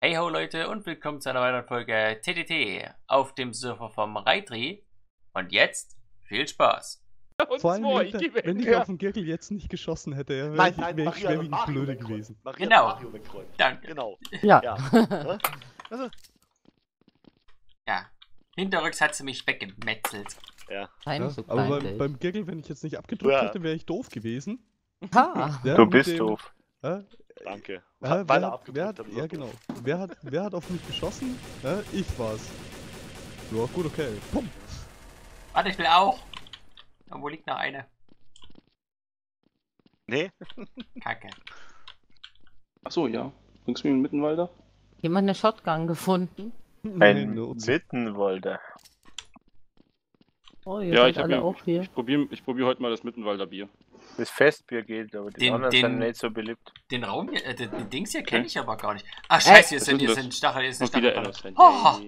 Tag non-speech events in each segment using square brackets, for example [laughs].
Hey ho Leute und willkommen zu einer weiteren Folge TTT auf dem Server vom Reitri. Und jetzt viel Spaß. Und Vor allem, zwei, wenn ich wenn ich ja. auf den Girgel jetzt nicht geschossen hätte, wäre Nein, ich, nein, wär ich Maria, schwer wie ein Mario Blöde gewesen. Maria, Genau. Mario. Danke. Genau. Ja. Ja. [laughs] Ja. Hinterrücks hat sie mich weggemetzelt. ja. Ja, so aber beim, beim Girgel, wenn ich jetzt nicht abgedrückt Ja. hätte, wäre ich doof gewesen. Ha! Ja, Du bist dem- doof. Ja, Danke. Ja, Weil wer, er hat, hat, ja, genau. Wer hat, wer hat auf mich geschossen? Ja, ich war's. Ja, gut, okay. Pum. Warte, ich will auch. Irgendwo liegt noch eine. Nee? [laughs] Kacke. Achso, ja. Bringst du mir einen Mittenwalder? Jemand eine Shotgun gefunden? Ein Not- Mittenwolder. Oh, ihr Ja, seid ich habe alle ja, auch hier. ich probiere ich probier heute mal das Mittenwalder Bier. Das Festbier geht, aber die Den- anderen den- sind nicht so beliebt. Den Raum hier, äh, den, den Dings hier kenne ich aber gar nicht. Ach scheiße, hier sind, hier sind? Stachel, hier ist eine Stachel. Oh.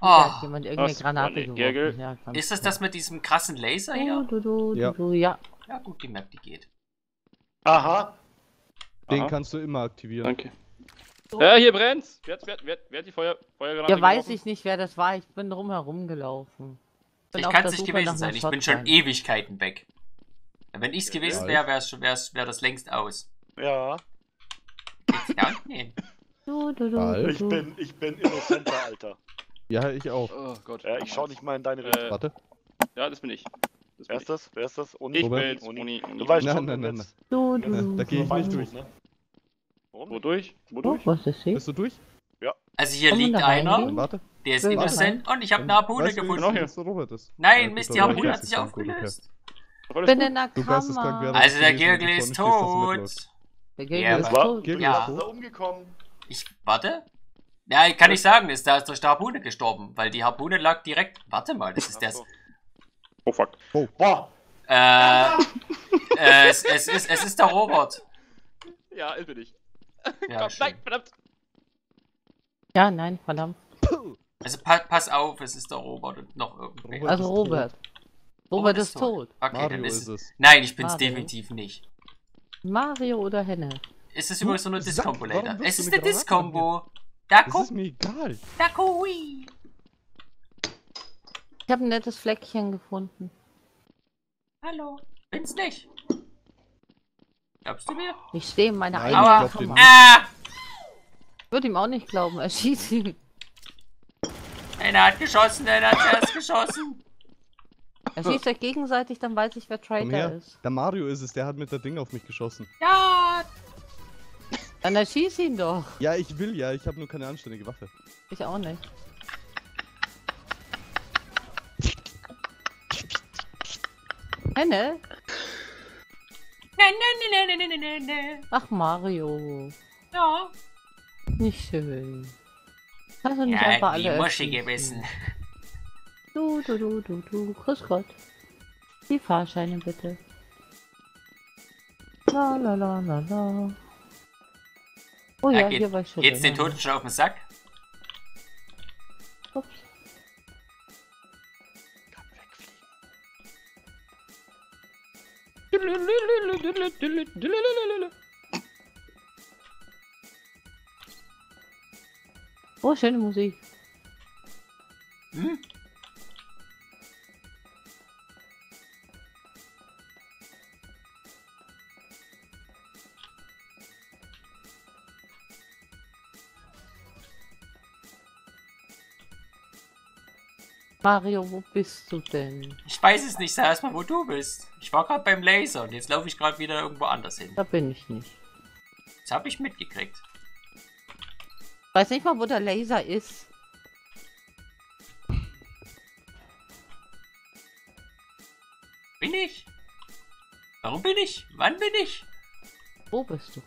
Da hat oh. jemand irgendeine? Granate geworfen. Ja, Ist das das mit diesem krassen Laser hier? du, du, Ja. du, du, ja. Ja gut, die Map, die geht. Aha. Den Aha. kannst du immer aktivieren. Danke. Ja, hier brennt's! Wer, hat- wer, wer, wer hat die Feuer, Feuergranate Ja, weiß geworfen? ich nicht, wer das war. Ich bin drumherum gelaufen. Bin Ich kann es nicht gewesen sein. Ich bin schon. Ewigkeiten weg. Wenn ich es Ja, gewesen ja. wäre, wäre wär, wär das längst aus. Ja. Du, du, du, Alter. du, Ich bin, ich bin innocenter, Alter. Ja, ich auch. Oh Gott. Ja, ich schau nicht mal in deine Äh, Richtung. Warte. Ja, das bin ich. Das Wer bin ist das? Wer ist das? Uni? ich. Ich Robert? bin jetzt Uni. Uni. Du weißt Nein, schon, nein, nein, jetzt- Du, du, Ja, du, da geh ich nicht du. durch. ne? Warum Wo nicht? durch? Wo Oh, durch? was ist hier? Bist du durch? Also hier Kann liegt einer, warte. der ist innocent und ich habe eine Harpune gefunden. Genau hier. Nein, Ja, Mist, die Harpune hat sich aufgelöst. Alles bin in der Kammer. Also der bevor ist nicht tot. Der Gegner Ja, ist tot. Ja. ist umgekommen? Ich, warte. Ja, kann ich sagen, ist da ist durch die Harpune gestorben, weil die Harpune lag direkt. Warte mal, das ist der. Oh fuck. Boah. Äh, [laughs] äh, es, es, ist, es ist der Robert. Ja, ich bin ich. Ja, Komm, schön. nein, verdammt. Ja, nein, verdammt. Also pa pass auf, es ist der Robert und noch irgendwie. Robert Also ist Robert. Robert Robert ist ist tot. Okay, Mario dann ist ist es. es. Nein, ich bin's Mario. definitiv nicht. Mario oder Henne? Es ist übrigens so eine Discombolator. Es ist eine Discombo. Daku, ist mir egal. Dakui. Ich habe ein nettes Fleckchen gefunden. Hallo. Bin's nicht. Glaubst du mir? Ich stehe in meiner Nein, eigenen dir Kammer. Ah! Würde ihm auch nicht glauben, er schießt ihn. Einer hat geschossen, einer hat zuerst geschossen. Er schießt euch gegenseitig, dann weiß ich, wer Traitor ist. Der Mario ist es, der hat mit der Ding auf mich geschossen. Ja, Dann erschieß ihn doch. Ja, ich will ja, ich habe nur keine anständige Waffe. Ich auch nicht. Henne? Ne, ne, ne, ne, ne, ne, ne, ne. Ach, Mario. Ja. Nicht schön. Kannst du nicht Ja, einfach die alle Muschi erschießen? gebissen. Du, du, du, du, du. Grüß Gott. Die Fahrscheine bitte. La, la, la, la, la. Oh ja, Ja, geht- hier war ich schon. Geht's den. Toten schon auf den Sack? Ups. Kann wegfliegen. [laughs] Oh, schöne Musik. Hm? Mario, wo bist du denn? Ich weiß es nicht, sag erst mal, wo du bist. Ich war gerade beim Laser und jetzt laufe ich gerade wieder irgendwo anders hin. Da bin ich nicht. Das habe ich mitgekriegt. Weiß nicht mal, wo der Laser ist. Bin ich? Warum bin ich? Wann bin ich? Wo bist du?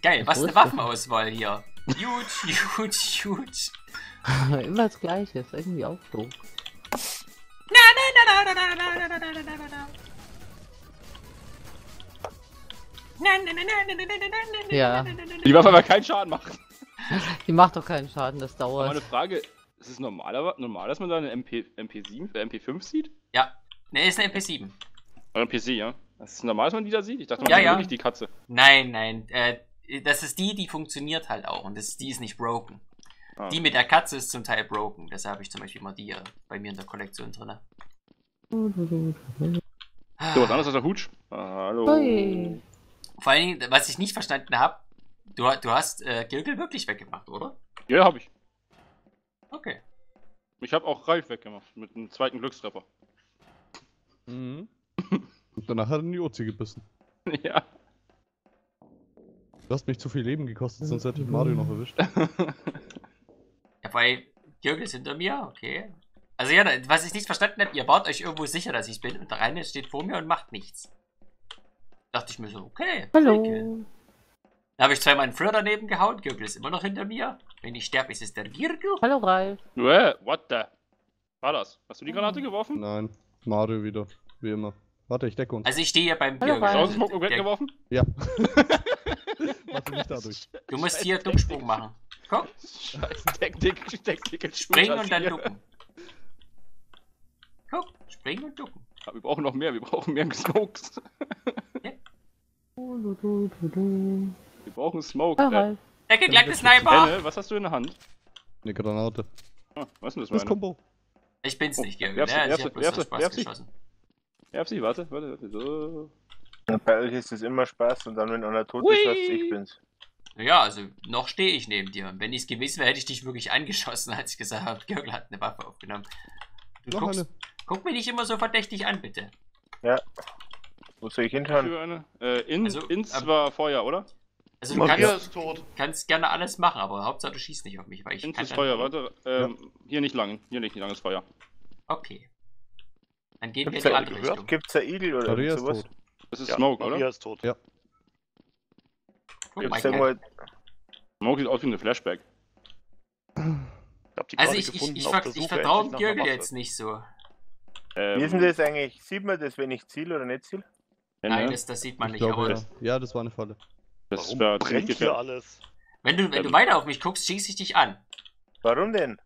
Geil, was eine? Waffenauswahl hier. Huge, huge, huge. Immer das Gleiche, ist irgendwie auch so. Na, na, na, na, na, na, na, na, na, na, na, na. Na, na, na, na, na, na, na, na, na, na, Ja. na, na, na, na, Die Waffe aber keinen Schaden macht. Die macht doch keinen Schaden, das Aber meine dauert. Frage, ist es normaler, normal, dass man da eine MP, MP7, äh, MP5 sieht? Ja, ne, ist eine MP7. Oder ein PC, ja? Das ist normal, dass man die da sieht. Ich dachte, man Ja, sieht ja. wirklich die Katze. Nein, nein. Äh, das ist die, die funktioniert halt auch. Und das, die ist nicht broken. Ah. Die mit der Katze ist zum Teil broken. Deshalb habe ich zum Beispiel immer die äh, bei mir in der Kollektion drin. So, was anderes als der Hutsch. Ah, hallo. Ui. Vor allen Dingen, was ich nicht verstanden habe, du, du hast äh, Gilgel wirklich weggemacht, oder? Ja, hab ich. Okay. Ich habe auch Ralf weggemacht. Mit einem zweiten Glückstreffer. Mhm. [laughs] Und danach hat er in die Ozi gebissen. ja. Du hast mich zu viel Leben gekostet, sonst hätte ich Mario noch erwischt. [laughs] Ja, weil Gilgel ist hinter mir, okay. Also ja, da- was ich nicht verstanden habe, ihr wart euch irgendwo sicher, dass ich bin und der eine steht vor mir und macht nichts. Dachte ich mir so, okay. Hallo. Dann habe ich zweimal einen Fleur daneben gehauen, Gürgel ist immer noch hinter mir. Wenn ich sterbe, ist es der Gürgel. Hallo Ralf. Uäh, what the? War das? Hast du die Granate geworfen? Nein, Mario wieder, wie immer. Warte, ich decke uns. Also ich stehe hier beim. Ralf. Hast du Smoke Der- weggeworfen? Ja. [laughs] Warte nicht dadurch. Du musst hier Ducksprung machen. Guck, Scheiß Deck, Deck, Deck, Deck, springen und dann ducken. Guck, springen und ducken. Wir brauchen noch mehr, wir brauchen mehr Smokes. Wir brauchen Smoke. Hallo Äh, Ralf. Der Sniper! Henne, was hast du in der Hand? Eine Granate. Ah, was ist denn das, Das? Combo. Ich bin's Oh, nicht, werf sie, Ja, ich hab bloß werf aus sie, Spaß werf sie. Geschossen. Werf sie, warte, warte, warte. So. Bei euch ist es immer Spaß und dann, wenn einer tot Hui. ist, heißt ich bin's. Ja, also noch stehe ich neben dir. Und wenn ich's gewesen wäre, hätte ich dich wirklich angeschossen, [laughs] als ich gesagt habe, Gürgel hat eine Waffe aufgenommen. Du Noch guckst, eine. guck mich nicht immer so verdächtig an, bitte. Wo soll ich hinschauen? Äh, in, Also, ins ähm, war Feuer, oder? Also du kannst, ist tot. kannst gerne alles machen, aber Hauptsache du schießt nicht auf mich, weil ich Ins kann ist Feuer, warte. Ähm, Hier nicht lang, hier nicht langes Feuer. Okay. Dann gehen wir in Gibt's die da, andere Richtung. gibt's da Igel oder Maria ist sowas? tot. Das ist Ja, Smoke, Maria oder? ist tot. Ja. Guck mal Gibt's hier. irgendwo, Smoke sieht aus wie eine Flashback. Ich hab die Also ich, ich, gefunden ich, ver ich Suche vertraue Gürgel jetzt nicht so. Ähm, wie ist denn das eigentlich? Sieht man das, wenn ich ziele oder nicht ziele? Henne, Nein, das, das sieht man Ich nicht. glaube, aber ja. Ja, das war eine Falle. das Warum wäre brennt hier alles? wenn du, wenn du Ähm. weiter auf mich guckst, schieße ich dich an. Warum denn?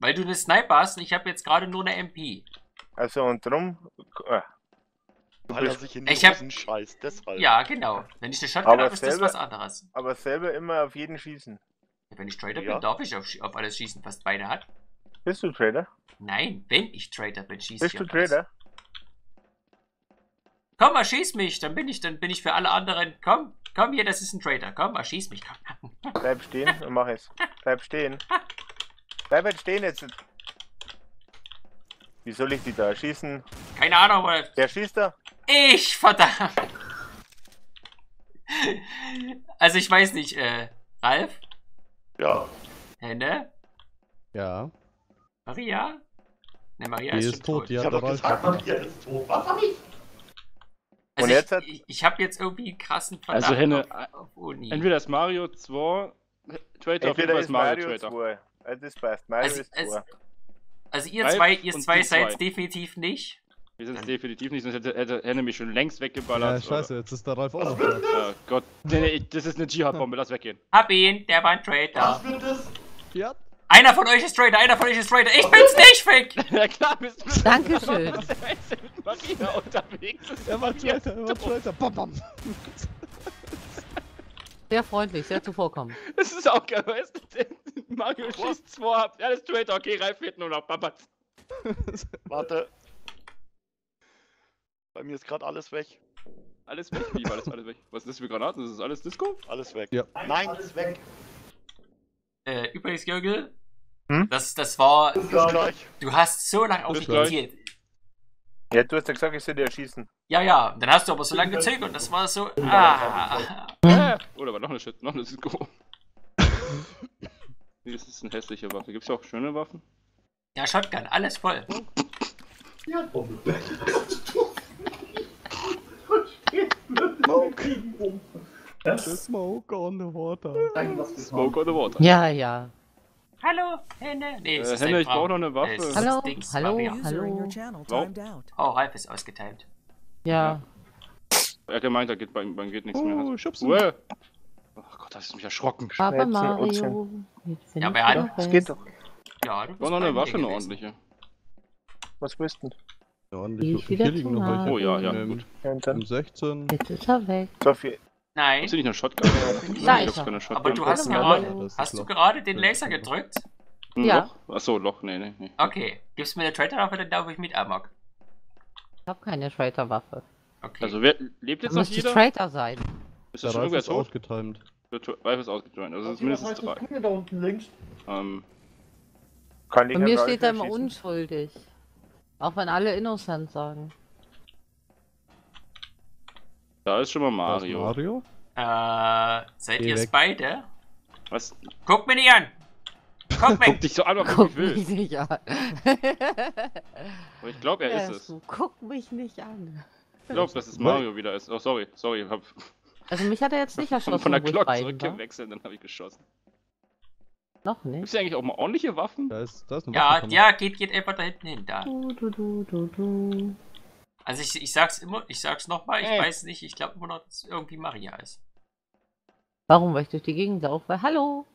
Weil du eine Sniper hast und ich habe jetzt gerade nur eine MP. Also und drum. Ah, Weil er sich in die Ich hab- scheißt, deshalb. Ja, genau. Wenn ich eine Shotgun habe, ist das selber- was anderes. aber selber immer auf jeden schießen. Wenn ich Trader Ja. bin, darf ich auf, auf alles schießen, was beide hat. Bist du Trader? Nein, wenn ich Trader bin, schieße ich Bist du auf alles. Trader? Komm, erschieß mich, dann bin ich, dann bin ich für alle anderen. Komm, komm hier, das ist ein Trader. Komm, erschieß mich. Komm. [laughs] Bleib stehen und mach es. Bleib stehen. Bleib jetzt stehen jetzt. Wie soll ich die da schießen? Keine Ahnung, aber Der schießt da. ich, verdammt. Also ich weiß nicht, äh, Ralf, Ja. Henne, Ja. Maria? Ne, Maria Die ist, ist tot, tot. die Ich hat doch gesagt, Maria ist tot. Was hab ich? Also Und jetzt hat- ich, ich, ich habe jetzt irgendwie einen krassen Verdacht Also, Henne, auf, auf Uni. Entweder ist Mario 2 Traitor, auf jeden Entweder Fall ist Mario Mario Traitor. 2. Also das passt. Mario Also, ist es- 2. also ihr Ralf zwei, ihr zwei seid zwei. definitiv nicht. Wir sind es definitiv nicht, sonst hätte, hätte Henne mich schon längst Ja, weggeballert. scheiße, jetzt ist der Ralf auch noch da. Oh Gott, nee, nee, das ist eine Dschihad-Bombe, lass weggehen. Hab ihn, der war ein Trader. wird das? Ja, Einer von euch ist Trader, einer von euch ist Trader. Ich bin's nicht, Fick! [laughs] Ja klar, bist du [laughs] Dankeschön. Was ist denn mit Maria unterwegs? Er war Traitor, er war. Traitor. Bam, bam. Sehr freundlich, sehr zuvorkommend. [laughs] Das ist auch geil, weißt du? Mario schießt zwei ab. Ja, das ist Traitor, okay, Ralf fehlt nur noch. Papa. [laughs] Warte. Bei mir ist gerade alles weg. Alles weg, wie war das alles weg? Was ist das für Granaten? Das ist alles Disco? Alles weg. Ja. Nein, ist weg. Äh, übrigens, Gürgel, Hm? das, das war. Bis gleich. Du hast so lange auf mich gezielt. Ja, du hast ja gesagt, ich soll dir erschießen. Ja, ja, dann hast du aber so lange gezögert und das war so. Ah. Äh. Oder war noch eine Shit, noch eine Disco. [laughs] Nee, das ist eine hässliche Waffe. Gibt's ja auch schöne Waffen? Ja, Shotgun, alles voll. The smoke on the water. Smoke on the water. Ja, ja. Hallo, Henne. Nee, es Äh, ist Henne, ich brauch noch eine Waffe. Es ist Hallo, hallo. Hallo. channel Warum? timed out. Oh, Ralf ist ausgetimt. Ja. Er hat gemeint, da geht beim, beim geht nichts Oh, mehr. schubsen. Uäh. Oh Gott, das ist mich erschrocken. Papa Schnellsten Mario. Ja, ich wer hat- Das geht doch. Ja, du War noch bei eine Waffe, eine ordentliche. Was willst du denn? Ja, ordentlich. ich wieder liegen noch welche. Oh ja, ja, gut. Um 16. Jetzt ist er weg. so viel. Nein, Ist hier nicht eine Shotgun? Ist das er. keine Shotgun. aber du hast gerade, hast du gerade den Laser gedrückt? Ja. Loch? Achso, Loch, nee, nee, nee. Okay, gibst du mir eine Traitor-Waffe, dann laufe ich mit Amok. Ich habe keine Traitor-Waffe. Okay. Also, wer, lebt jetzt Da noch müsste jeder? Traitor sein. Ist Der das schon Ralf irgendwer ist tot? outgetimed. Der Ralf ist ausgejoint, also es ist mindestens drei. da unten links. Ähm, Kann Bei mir steht er immer erschießen. unschuldig. Auch wenn alle innocent sagen. da ist schon mal Da ist Mario. Mario. Äh, seid Geh ihr es weg. beide? Was? Guck mir nicht an! Guck [laughs] Guck dich so an, ob Guck ich will. mich nicht an. Aber ich glaube, er Ja, ist es. so, Guck mich nicht an. Ich glaube, dass es Mario wieder ist. Oh, sorry, sorry. Hab Also mich hat er jetzt nicht [laughs] erschossen, von der wo ich Glock bei ihm war. zurückgewechselt, dann habe ich geschossen. Noch Gibt nicht. es eigentlich auch mal ordentliche Waffen? Da ist, da ist eine Ja, ja, geht, geht einfach da hinten hin, da. Du, du, du, du, du. Also ich, ich sag's immer, ich sag's nochmal, ich Äh. weiß nicht, ich glaube immer noch, dass es irgendwie Maria ist. Warum, weil ich durch die Gegend laufe? Hallo.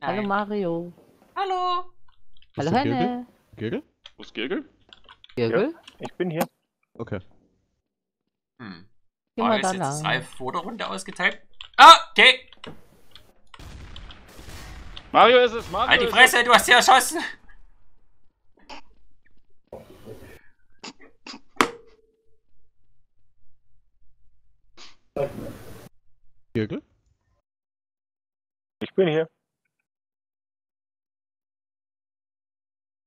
Hallo Nein. Mario. Hallo! Hallo? Henne. Gilgel? Wo ist Gilgel? Gürgel? Ich bin hier. Okay. Hm. Geh mal jetzt, da ist lang. Ralf vor der Runde ausgeteilt. Ah, okay. Mario ist es, Mario Halt die Fresse, du hast sie erschossen. Gilgel? Ich bin hier.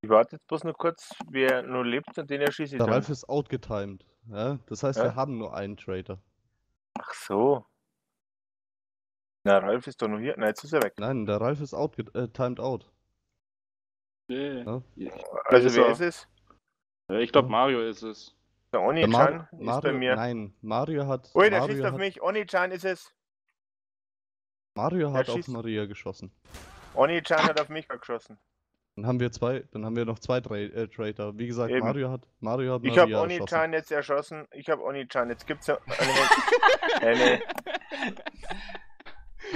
Ich warte jetzt bloß nur kurz, wer nur lebt und den erschieße ich Der dann. Ralf ist outgetimed. Ja, das heißt, Ja? wir haben nur einen Traitor. Ach so. Na, Ralf ist doch nur hier. Na, jetzt ist er weg. Nein, der Ralf ist out, äh, timed out. Nee. Ja. Also ist wer er. ist es? Ja, Ich glaube, Mario ist es. Der Oni-chan Mar ist Mario, bei mir. Nein, Mario hat. Ui, der Mario schießt auf hat, mich. Oni-chan ist es. Mario hat auf Maria geschossen. Oni-chan hat auf mich geschossen. Dann haben wir zwei, dann haben wir noch zwei Tra äh, Traitor. Wie gesagt, Eben. Mario hat Mario hat Ich habe. Oni-chan jetzt erschossen. Ich habe Oni-chan. Jetzt gibt's ja [laughs] äh, nee. [laughs]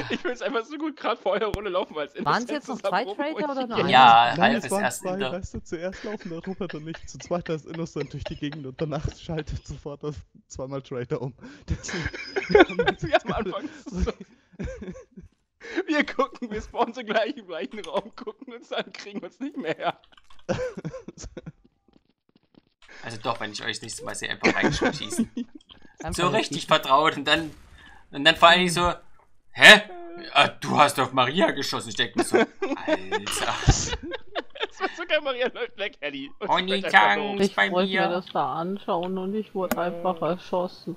Ich will es einfach so gut gerade vor eurer Runde laufen, weil es Waren's jetzt noch zwei Traitor oder nur einer? Ja, Nein, es ist waren erst zwei, weißt du, zuerst laufen der Robert und ich, zu zweit ist Innocent durch die Gegend und danach schaltet sofort auf zweimal Traitor um. [laughs] Deswegen, Wie am Anfang. So. Wir gucken, wir spawnen so gleich im gleichen Raum, gucken uns an, kriegen uns nicht mehr her. [laughs] Also doch, wenn ich euch das nächste Mal sehe, einfach reinschießen. [laughs] So richtig vertraut und dann... Und dann vor Dingen so... Hä? Ah, du hast auf Maria geschossen. Ich denke mir so... [laughs] Alter... Das wird sogar Maria läuft weg, Eddie. Und Oni Kang. los. Nicht Ich bei wollte mir. mir das da anschauen und ich wurde einfach erschossen.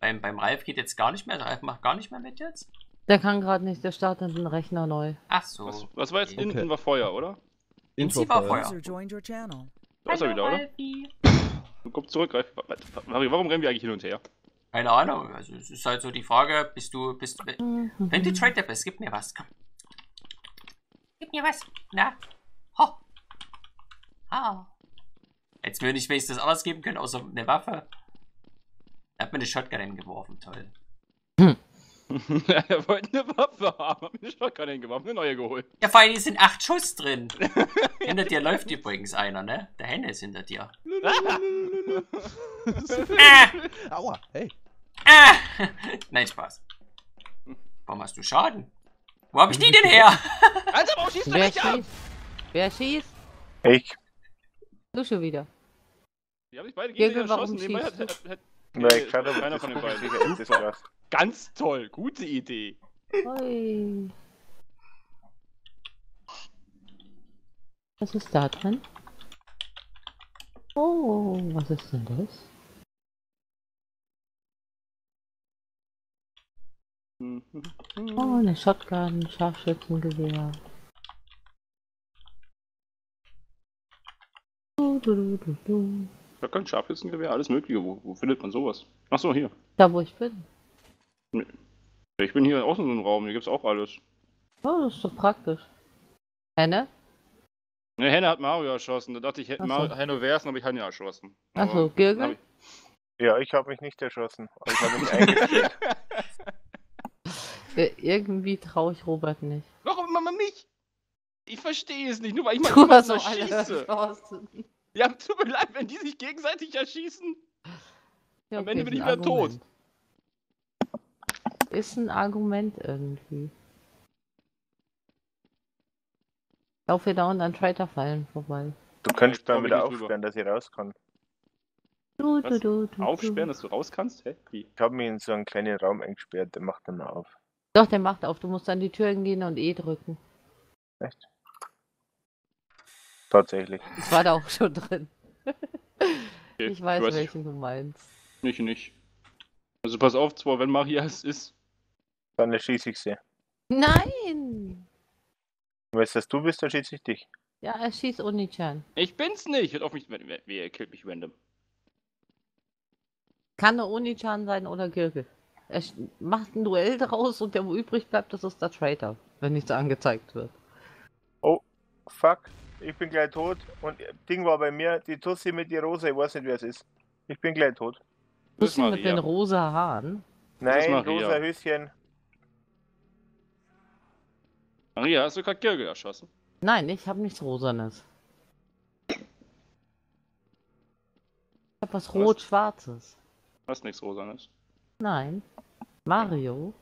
Beim, beim Ralf geht jetzt gar nicht mehr. Ralf macht gar nicht mehr mit jetzt. Der kann gerade nicht, der startet den Rechner neu. Ach so. Was, was war jetzt Okay. hinten? War Feuer, oder? Inzi war. Feuer. Da ist er wieder, oder? Ralfi. [laughs] Komm zurück, greif. Mario, warum rennen wir eigentlich hin und her? Keine Ahnung. Also es ist halt so die Frage, bist du, bist du, wenn du Trader bist, gib mir was. Komm. Gib mir was. Na. Ho. Ha. Jetzt würde ich wenigstens alles geben können, außer eine Waffe. Er hat mir eine Shotgun hingeworfen, toll. [laughs] er wollte eine Waffe haben, hab mir eine Shotgun hingeworfen, eine neue geholt. Ja, vor allem sind acht Schuss drin. [laughs] hinter dir läuft übrigens einer, ne? Der Henne ist hinter dir. Ah, [laughs] Aua, hey. ah. Nein, Spaß. Warum hast du Schaden? Wo hab ich die denn her? Alter, warum schießt du Wer mich ab? schießt? Wer schießt? Ich. Du schon wieder. Die haben sich beide Jürgen, gegenseitig warum schießt hat, hat, hat, Weil ich geschaut habe, keiner das von den ist beiden. Ganz toll, gute Idee. Hui. Was ist da drin? Oh, was ist denn das? Oh, eine Shotgun, Scharfschützengewehr. Du, du, du, du, du. Ja, kein Scharfschützengewehr, alles mögliche. Wo, wo findet man sowas? Achso, hier. Da, wo ich bin. Ich bin hier außen in so einem Raum, hier gibt's auch alles. Oh, das ist doch praktisch. Henne? Ne, Henne hat Mario erschossen. Da dachte ich, hätte. Mario Henne wär's, dann habe ich Henne erschossen. Achso, Gürgel? ich- Ja, ich habe mich nicht erschossen. aber Ich habe mich eingespielt. [laughs] Äh, irgendwie traue ich Robert nicht. Warum immer mich? Ich verstehe es nicht, nur weil ich mal Du hast noch erschossen. Ja, tut mir leid, wenn die sich gegenseitig erschießen. Ja, Am Ende bin ich wieder tot. Ist ein Argument irgendwie. Lauf hier da unten an Traitor-Fallen vorbei. Du könntest ich wieder nicht rüber. aufsperren, dass ich raus kann. Du, du, du, du, Aufsperren, du. dass du raus kannst? Hä? Wie? Ich habe mich in so einen kleinen Raum eingesperrt, der macht dann auf. Doch, der macht auf. Du musst an die Türen gehen und E drücken. Echt? Tatsächlich. Das war da auch schon drin. Okay, Ich weiß, nicht. welchen du meinst. Nicht, nicht. Also pass auf, zwar wenn Maria es ist. Dann erschieße ich sie. Nein! Wenn es das du bist, dann schieße ich dich. Ja, er schießt Onichan. Ich bin's nicht. Hört auf mich. Wer, killt mich random? Kann eine Onichan sein oder Gilgit. Er macht ein Duell draus und der, wo übrig bleibt, das ist der Traitor. Wenn nichts angezeigt wird. Fuck, ich bin gleich tot. Und Ding war bei mir, die Tussi mit die Rose, ich weiß nicht, wer es ist. Ich bin gleich tot. Tussi mit den rosa Haaren. Nein, rosa Höschen. Maria, hast du gerade Gilgel erschossen? Nein, ich habe nichts Rosanes. Ich habe was Rot-Schwarzes. Was nichts Rosanes. Nein. Mario?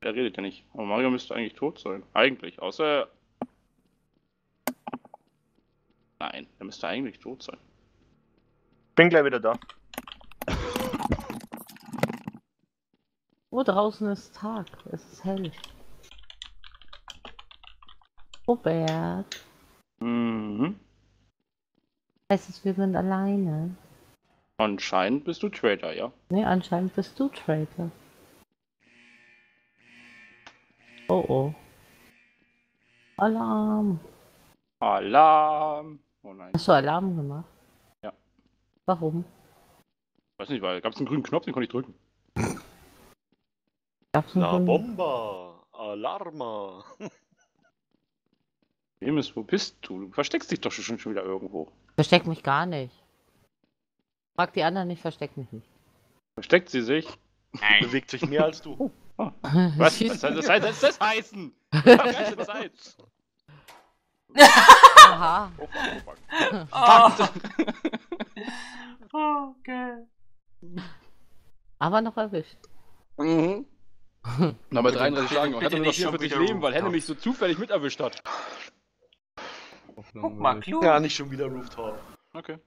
Er redet ja nicht. Aber Mario müsste eigentlich tot sein. Eigentlich. Außer. Nein, er müsste eigentlich tot sein. Bin gleich wieder da. Oh, draußen ist Tag. Es ist hell. Robert. Mhm. Heißt es, wir sind alleine? Anscheinend bist du Trader, ja. Ne, anscheinend bist du Traitor. Oh oh. Alarm. Alarm! Oh nein. Hast du Alarm gemacht? Ja. Warum? Weiß nicht, weil gab es einen grünen Knopf, den konnte ich drücken. Gab's einen La Grund? Bomba! Alarma! [laughs] Demis, wo bist du? Du versteckst dich doch schon schon wieder irgendwo. Versteck mich gar nicht. Frag die anderen nicht, versteck mich nicht. Versteckt sie sich? Nein. [laughs] Bewegt sich mehr als du. Was? Schieß- Was soll das, heißt, das, das heißen? Ich hab ganze Zeit. Aha. Oh fuck, oh fuck. [laughs] Oh. okay. Aber noch erwischt. Mhm. [laughs] Na, bei 33 Schlagen. Bitte Hat er nur noch nicht schon 44 wieder Leben, weil Henne mich so zufällig mit erwischt hat. Guck mal, klug. Ja, nicht schon wieder Rooftop. Okay.